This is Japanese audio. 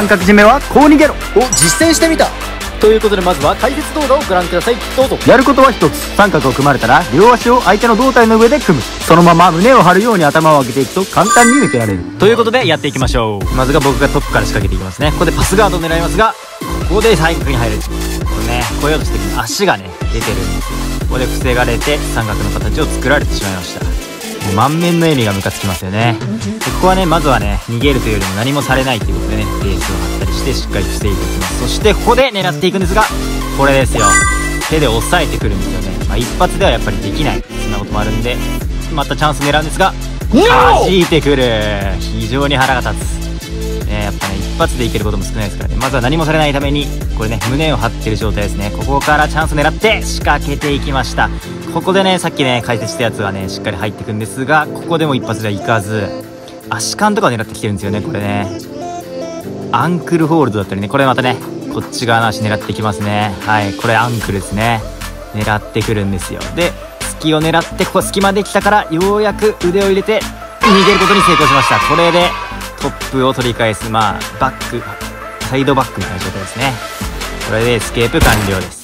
三角締めはこう逃げろ。お実践してみた。ということでまずは解説動画をご覧ください。どうぞ。やることは一つ。三角を組まれたら両足を相手の胴体の上で組む。そのまま胸を張るように頭を上げていくと簡単に抜けられる。ということでやっていきましょう。まずが僕がトップから仕掛けていきますね。ここでパスガードを狙いますがここで三角に入る。これね越えようとして足がね出てる。んですよここで防がれて三角の形を作られてしまいました満面の笑みがムカつきますよね。でここはねまずはね逃げるというよりも何もされないっていうことでねベースを張ったりしてしっかり防いでいきます。そしてここで狙っていくんですがこれですよ。手で押さえてくるんですよね、まあ、一発ではやっぱりできない。そんなこともあるんでまたチャンス狙うんですが弾いてくる。非常に腹が立つ。ね、やっぱね一発でいけることも少ないですからね。まずは何もされないためにこれね胸を張ってる状態ですね。ここからチャンス狙って仕掛けていきました。ここでねさっきね解説したやつはねしっかり入ってくんですがここでも一発ではいかず足感とかを狙ってきてるんですよねこれね。アンクルホールドだったりねこれまたねこっち側の足狙ってきますね。はいこれアンクルですね。狙ってくるんですよ。で隙を狙ってここ隙間できたからようやく腕を入れて逃げることに成功しました。これでトップを取り返すまあバックサイドバックみたいな状態ですね。これでエスケープ完了です。